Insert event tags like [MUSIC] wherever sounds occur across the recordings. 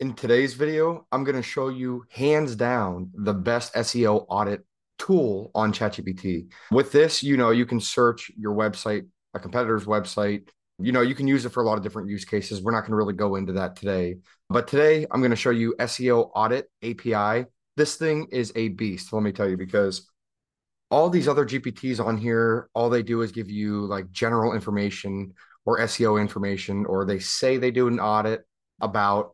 In today's video, I'm going to show you hands down the best SEO audit tool on ChatGPT. With this, you know, you can search your website, a competitor's website. You know, you can use it for a lot of different use cases. We're not going to really go into that today. But today, I'm going to show you SEO audit API. This thing is a beast, let me tell you, because all these other GPTs on here, all they do is give you like general information or SEO information, or they say they do an audit about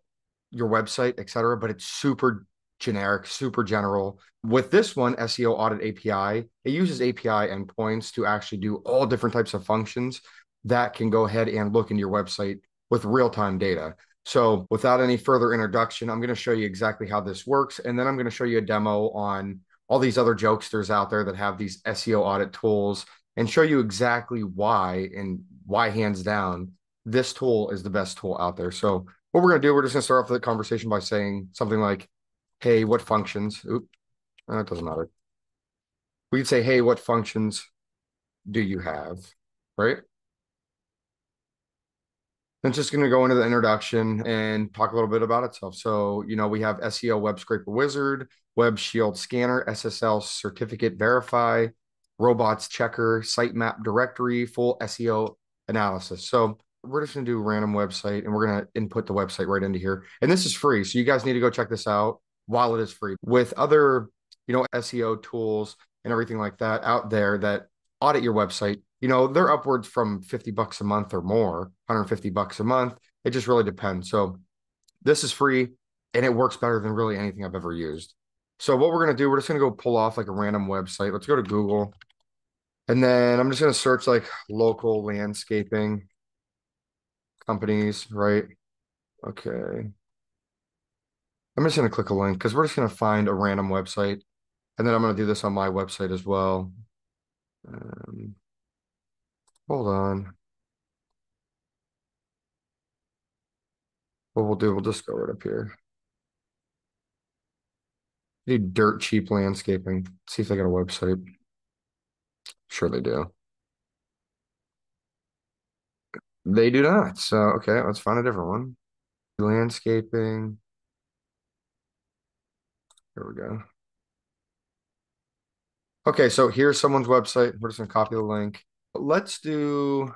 your website, etc. But it's super generic, super general. With this one, SEO Audit API, it uses API endpoints to actually do all different types of functions that can go ahead and look into your website with real time data. So, without any further introduction, I'm going to show you exactly how this works. And then I'm going to show you a demo on all these other jokesters out there that have these SEO audit tools and show you exactly why and why, hands down, this tool is the best tool out there. So, what we're going to do, we're just going to start off the conversation by saying something like, hey, what functions? Oop, uh, that doesn't matter. We would say, hey, what functions do you have? Right? And just going to go into the introduction and talk a little bit about itself. So, you know, we have SEO Web Scraper Wizard, Web Shield Scanner, SSL Certificate Verify, Robots Checker, Sitemap Directory, full SEO analysis. So, we're just to do a random website and we're going to input the website right into here. And this is free. So you guys need to go check this out while it is free. With other, you know, SEO tools and everything like that out there that audit your website, you know, they're upwards from 50 bucks a month or more, 150 bucks a month. It just really depends. So this is free and it works better than really anything I've ever used. So what we're going to do, we're just going to go pull off like a random website. Let's go to Google. And then I'm just going to search like local landscaping companies, right? Okay. I'm just going to click a link because we're just going to find a random website. And then I'm going to do this on my website as well. Um, hold on. What we'll do, we'll just go right up here. Do dirt cheap landscaping. See if they got a website. Sure they do. They do not. So, okay, let's find a different one. Landscaping. Here we go. Okay, so here's someone's website. We're just gonna copy the link. Let's do,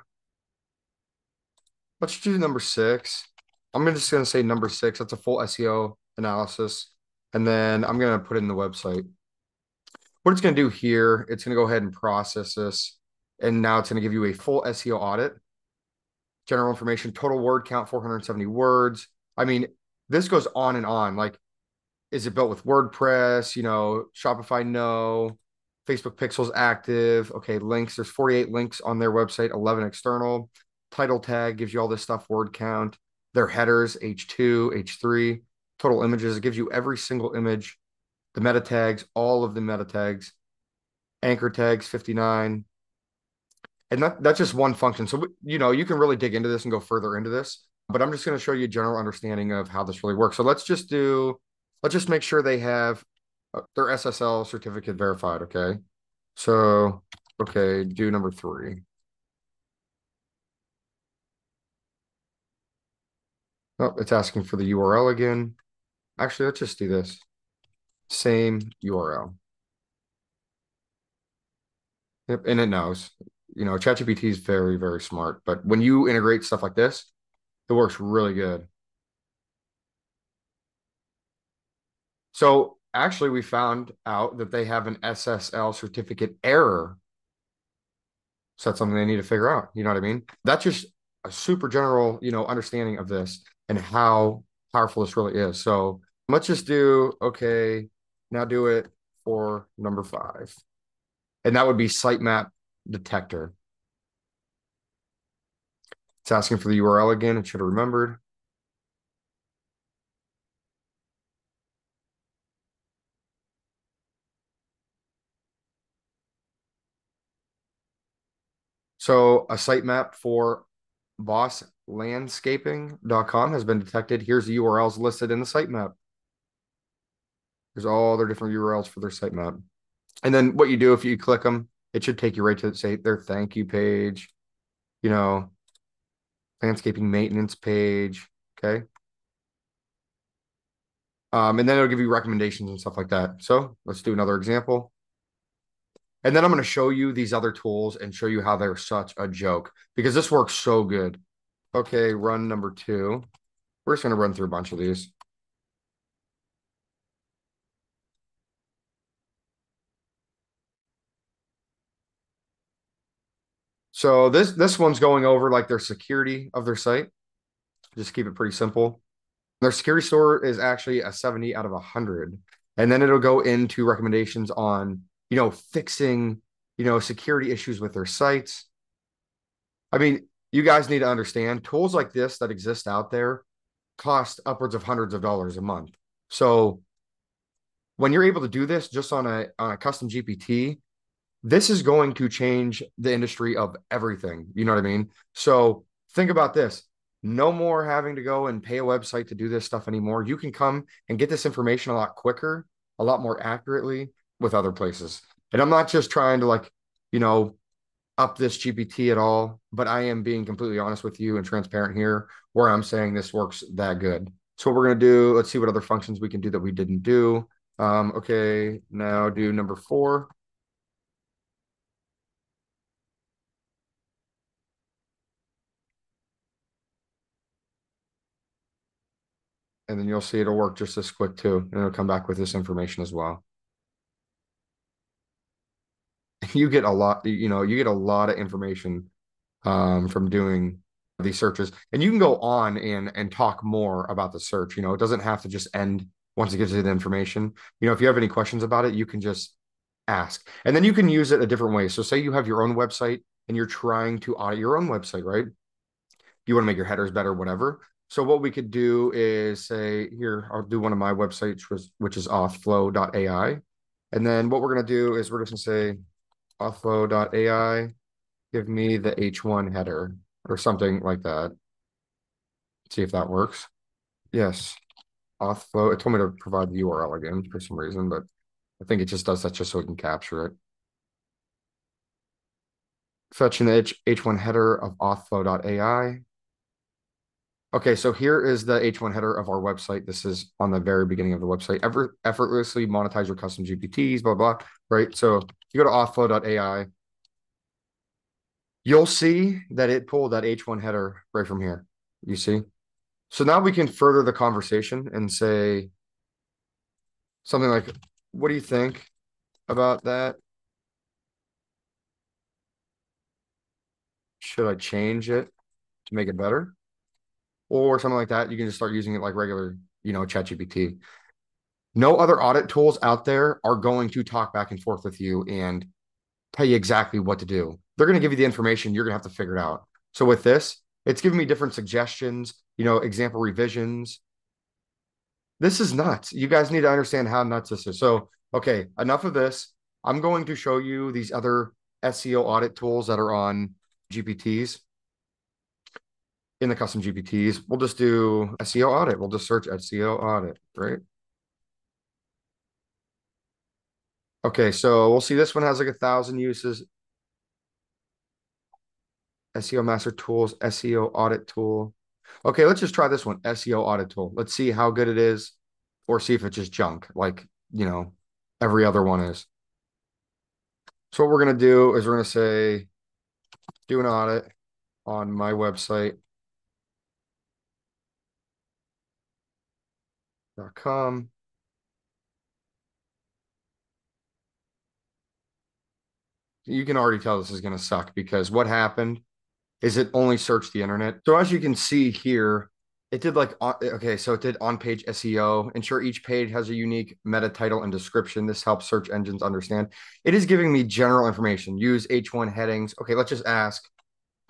let's do number six. I'm just gonna say number six. That's a full SEO analysis. And then I'm gonna put in the website. What it's gonna do here, it's gonna go ahead and process this. And now it's gonna give you a full SEO audit general information, total word count 470 words. I mean, this goes on and on. Like, is it built with WordPress? You know, Shopify, no. Facebook Pixels active. Okay, links. There's 48 links on their website, 11 external. Title tag gives you all this stuff, word count. Their headers, H2, H3. Total images, it gives you every single image, the meta tags, all of the meta tags. Anchor tags, 59 and that, that's just one function. So, you know, you can really dig into this and go further into this, but I'm just going to show you a general understanding of how this really works. So let's just do, let's just make sure they have uh, their SSL certificate verified. Okay. So, okay, do number three. Oh, it's asking for the URL again. Actually, let's just do this. Same URL. Yep, and it knows you know, ChatGPT is very, very smart. But when you integrate stuff like this, it works really good. So actually, we found out that they have an SSL certificate error. So that's something they need to figure out. You know what I mean? That's just a super general, you know, understanding of this and how powerful this really is. So let's just do okay. Now do it for number five, and that would be sitemap detector. It's asking for the URL again. It should have remembered. So a sitemap for bosslandscaping.com has been detected. Here's the URLs listed in the sitemap. There's all their different URLs for their sitemap. And then what you do if you click them, it should take you right to say their thank you page, you know, landscaping maintenance page. Okay. Um, and then it'll give you recommendations and stuff like that. So let's do another example. And then I'm going to show you these other tools and show you how they're such a joke because this works so good. Okay, run number two. We're just going to run through a bunch of these. So this this one's going over like their security of their site. Just keep it pretty simple. Their security score is actually a 70 out of 100. And then it'll go into recommendations on, you know, fixing, you know, security issues with their sites. I mean, you guys need to understand tools like this that exist out there cost upwards of hundreds of dollars a month. So when you're able to do this just on a on a custom GPT, this is going to change the industry of everything. You know what I mean? So think about this. No more having to go and pay a website to do this stuff anymore. You can come and get this information a lot quicker, a lot more accurately with other places. And I'm not just trying to like, you know, up this GPT at all, but I am being completely honest with you and transparent here where I'm saying this works that good. So what we're going to do, let's see what other functions we can do that we didn't do. Um, okay, now do number four. And then you'll see it'll work just as quick too. And it'll come back with this information as well. [LAUGHS] You get a lot, you know, you get a lot of information um, from doing these searches. And you can go on and and talk more about the search. You know, it doesn't have to just end once it gives you the information. You know, if you have any questions about it, you can just ask. And then you can use it a different way. So say you have your own website and you're trying to audit your own website, right? You want to make your headers better, whatever. So what we could do is say here, I'll do one of my websites, which, is authflow.ai. And then what we're going to do is we're just going to say authflow.ai, give me the H1 header or something like that. See if that works. Yes, authflow. It told me to provide the URL again for some reason, but I think it just does that just so we can capture it. Fetching the H H1 header of authflow.ai. Okay, so here is the H1 header of our website. This is on the very beginning of the website. Ever effortlessly monetize your custom GPTs, blah, blah, right? So you go to authflow.ai. You'll see that it pulled that H1 header right from here. You see? So now we can further the conversation and say something like, what do you think about that? Should I change it to make it better? Or something like that, you can just start using it like regular, you know, ChatGPT. No other audit tools out there are going to talk back and forth with you and tell you exactly what to do. They're going to give you the information. You're going to have to figure it out. So with this, it's giving me different suggestions, you know, example revisions. This is nuts. You guys need to understand how nuts this is. So, okay, enough of this. I'm going to show you these other SEO audit tools that are on GPTs in the custom GPTs, we'll just do SEO audit. We'll just search SEO audit, right? Okay, so we'll see this one has like a thousand uses. SEO master tools, SEO audit tool. Okay, let's just try this one, SEO audit tool. Let's see how good it is or see if it's just junk like, you know, every other one is. So what we're going to do is we're going to say do an audit on my website. Com. You can already tell this is going to suck because what happened is it only searched the internet. So as you can see here, it did like uh, okay, so it did on-page SEO. Ensure each page has a unique meta title and description. This helps search engines understand. It is giving me general information. Use H1 headings. Okay, let's just ask.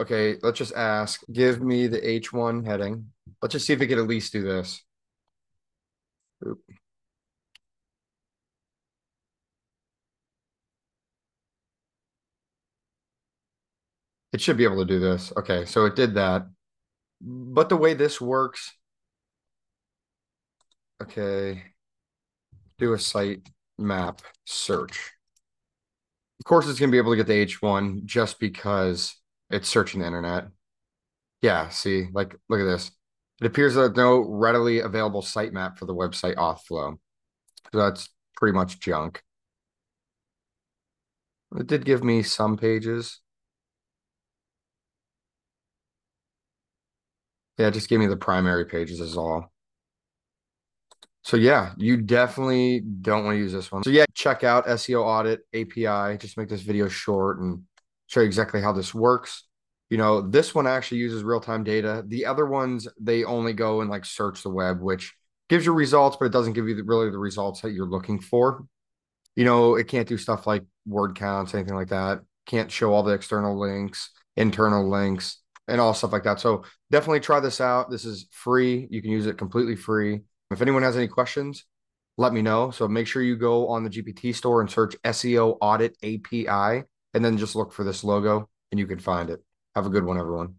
Okay, let's just ask. Give me the H1 heading. Let's just see if it could at least do this. It should be able to do this. Okay, so it did that. But the way this works, okay, do a site map search. Of course, it's going to be able to get the H1 just because it's searching the internet. Yeah, see, like, look at this. It appears that no readily available sitemap for the website Authflow. So that's pretty much junk. It did give me some pages. Yeah, just give me the primary pages is all. So yeah, you definitely don't want to use this one. So yeah, check out SEO Audit API. Just make this video short and show you exactly how this works. You know, this one actually uses real-time data. The other ones, they only go and like search the web, which gives you results, but it doesn't give you the, really the results that you're looking for. You know, it can't do stuff like word counts, anything like that. Can't show all the external links, internal links, and all stuff like that. So definitely try this out. This is free. You can use it completely free. If anyone has any questions, let me know. So make sure you go on the GPT store and search SEO Audit API, and then just look for this logo and you can find it. Have a good one, everyone.